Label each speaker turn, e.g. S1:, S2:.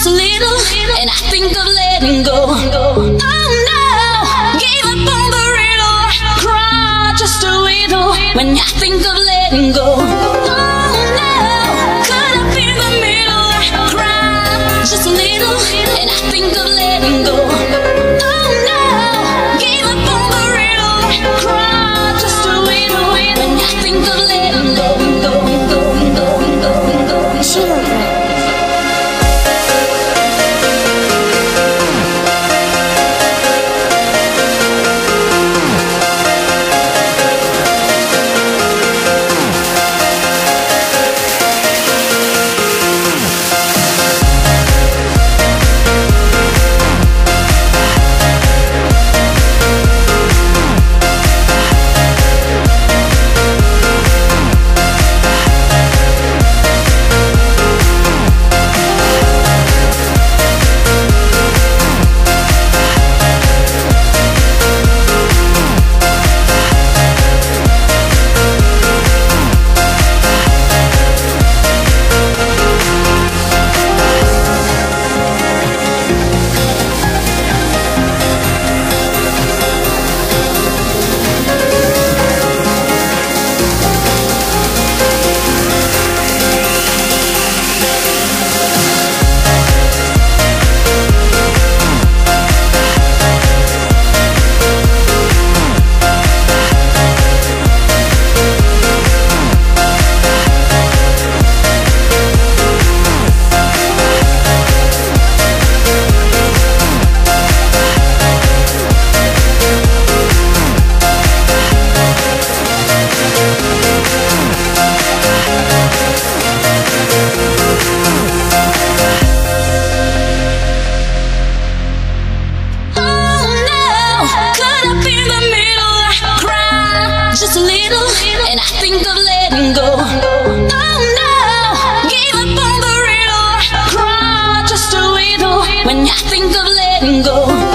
S1: just a little, and I think of letting go. Oh no, gave up on the riddle. Cry just a little when I think of letting go. Oh no, caught up in the middle. Cry just a little, and I think of letting go. Oh no, gave up on the. Cry just a little when I think of and go.